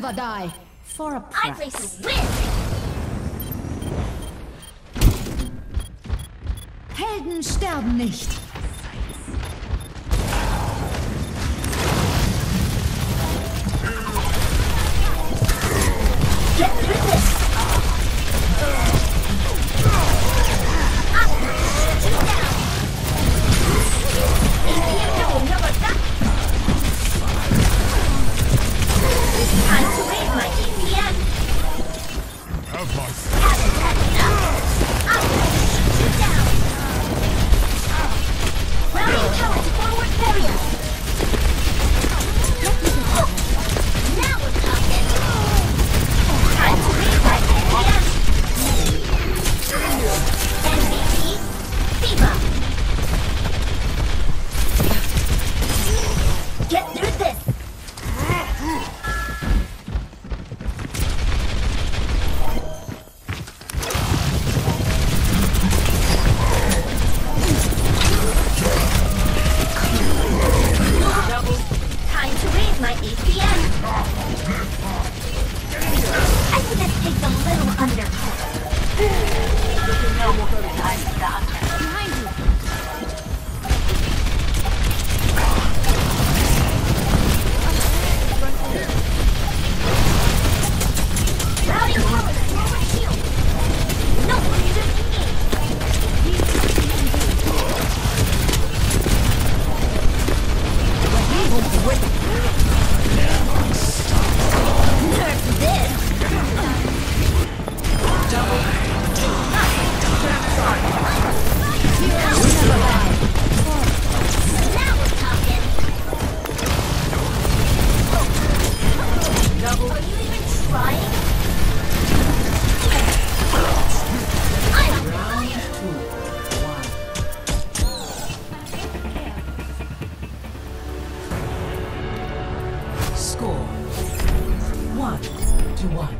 never die. For a price. I win. Helden sterben nicht. take them little undercover. Score. One to one.